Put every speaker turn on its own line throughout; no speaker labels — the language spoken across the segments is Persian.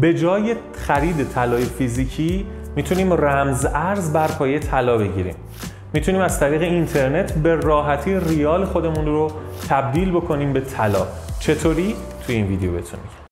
به جای خرید طلای فیزیکی می‌تونیم رمز ارز بر پایه طلا بگیریم. می‌تونیم از طریق اینترنت به راحتی ریال خودمون رو تبدیل بکنیم به طلا. چطوری؟ توی این ویدیو بهتون میگم.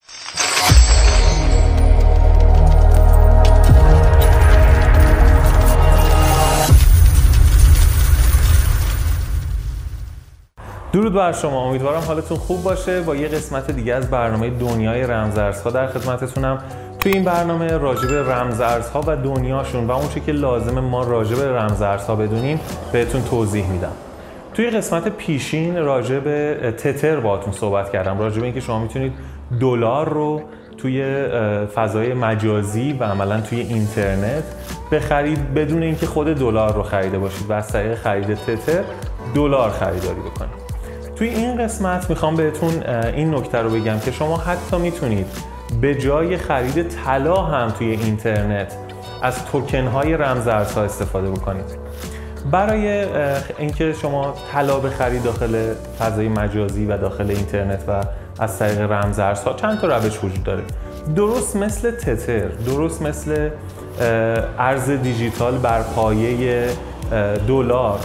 درود بر شما. امیدوارم حالتون خوب باشه. با یه قسمت دیگه از برنامه دنیای رمزارزها در خدمتتونم. توی این برنامه راجب رمزارزها و دنیاشون و اون که لازم ما راجب رمزارزها بدونیم بهتون توضیح میدم. توی قسمت پیشین راجب تتر باهاتون صحبت کردم. راجب اینکه شما می‌تونید دلار رو توی فضای مجازی و عملا توی اینترنت بخرید. بدون اینکه خود دلار رو خریده باشید. و از طریق خرید تتر دلار خریداری بکنید. توی این قسمت می‌خوام بهتون این نکته رو بگم که شما حتی می‌تونید به جای خرید طلا هم توی اینترنت از توکن های رمزارزها استفاده بکنید. برای اینکه شما طلا بخرید داخل فضای مجازی و داخل اینترنت و از طریق رمزارزها چند تا روش وجود داره. درست مثل تتر درست مثل ارز دیجیتال بر پایه دلار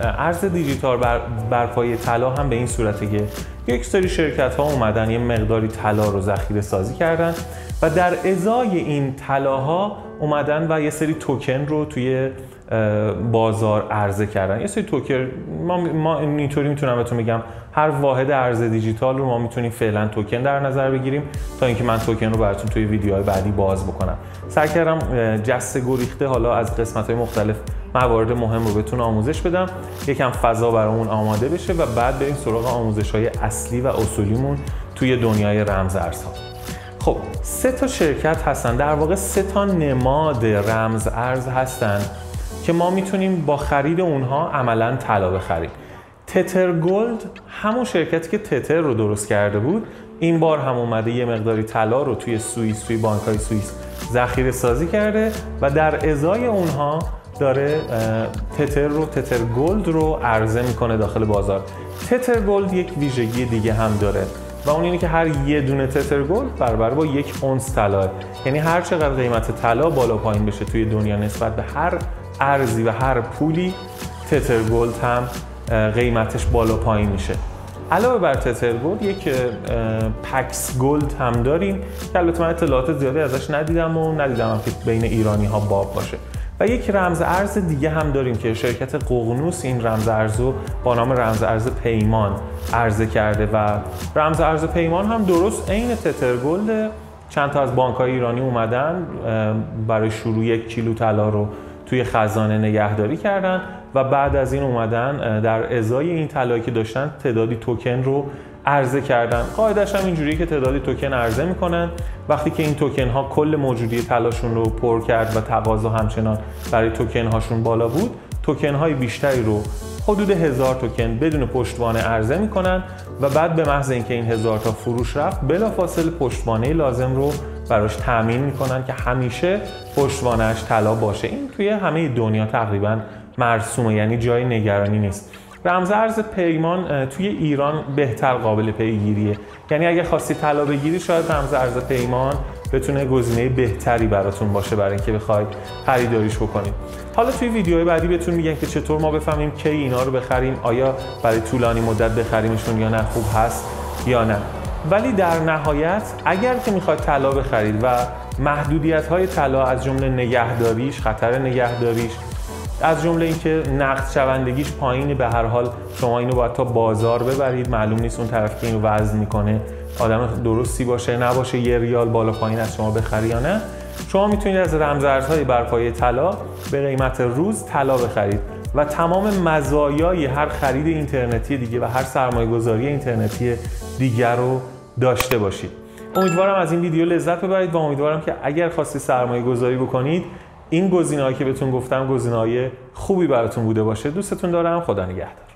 ارز دیجیتال بر, بر پایه طلا هم به این صورته که یک سری شرکت ها اومدن یه مقداری طلا رو ذخیره سازی کردن و در ازای این طلاها اومدن و یه سری توکن رو توی بازار عرضه کردن. یه سری توکن ما, ما اینطوری می‌تونم بهتون بگم هر واحد ارز دیجیتال رو ما می‌تونیم فعلا توکن در نظر بگیریم تا اینکه من توکن رو براتون توی ویدیوهای بعدی باز بکنم. سعی کردم جسته گریخته حالا از قسمت های مختلف موارد مهم رو بهتون آموزش بدم. یکم فضا برامون آماده بشه و بعد بریم سراغ آموزش های اصلی و اصولیمون توی دنیای رمز ارزها. خب سه تا شرکت هستن. در واقع سه تا نماد رمز ارز هستن که ما می‌تونیم با خرید اونها عملا طلا بخریم. تتر گلد همون شرکتی که تتر رو درست کرده بود. این بار هم اومده یه مقداری طلا رو توی سوئیس توی بانک های سوئیس ذخیره سازی کرده و در ازای اونها داره تتر رو تتر گلد رو عرضه می‌کنه داخل بازار. تتر گلد یک ویژگی دیگه هم داره و اون اینه که هر یه دونه تتر گلد برابر با یک اونس طلا. یعنی هر چقدر قیمت طلا بالا پایین بشه توی دنیا نسبت به هر ارزی و هر پولی تتر گلد هم قیمتش بالا پایین میشه. علاوه بر تتر گلد یک پکس گلد هم داریم که البته من اطلاعات زیادی ازش ندیدم و ندیدم که بین ایرانی ها باب باشه. و یک رمز ارز دیگه هم داریم که شرکت ققنوس این رمز ارز رو با نام رمز ارز پیمان عرضه کرده و رمز ارز پیمان هم درست عین تتر گلد چند تا از بانک های ایرانی اومدن برای شروع یک کیلو طلا رو توی خزانه نگهداری کردن و بعد از این اومدن در ازای این طلایی که داشتن تعدادی توکن رو عرضه کردن. قاعدش هم اینجوریه که تعدادی توکن عرضه می‌کنن. وقتی که این توکن ها کل موجودی طلاشون رو پر کرد و تقاضا همچنان برای توکن هاشون بالا بود توکن های بیشتری رو حدود هزار توکن بدون پشتوانه عرضه می‌کنن و بعد به محض اینکه این هزار تا فروش رفت بلافاصله پشتوانه لازم رو براش تامین می‌کنن که همیشه پشتوانهش طلا باشه. این توی همه دنیا تقریبا مرسومه یعنی جای نگرانی نیست. رمز ارز پیمان توی ایران بهتر قابل پیگیریه. یعنی اگه خواستی طلا بگیری شاید رمز ارز پیمان بتونه گزینه بهتری براتون باشه برای اینکه بخواید خریداریش بکنید حالا توی ویدیوهای بعدی بهتون میگن که چطور ما بفهمیم کی اینا رو بخریم آیا برای طولانی مدت بخریمشون یا نه خوب هست یا نه. ولی در نهایت اگر که می‌خواید طلا بخرید و محدودیت های طلا از جمله نگهداریش خطر نگهداریش از جمله اینکه نقد شوندگیش پایینه به هر حال شما اینو باید تا بازار ببرید. معلوم نیست اون طرف که اینو وزن می‌کنه. آدم درستی باشه نباشه یه ریال بالا پایین از شما بخری یا نه. شما می‌تونید از رمزارزهای برپایه طلا به قیمت روز طلا بخرید و تمام مزایای هر خرید اینترنتی دیگه و هر سرمایه گذاری اینترنتی دیگر رو داشته باشید. امیدوارم از این ویدیو لذت ببرید و امیدوارم که اگر خواستی سرمایه گذاری بکنید این گزینه‌ای که بهتون گفتم گزینه‌های خوبی براتون بوده باشه. دوستتون دارم. خدا نگهدار.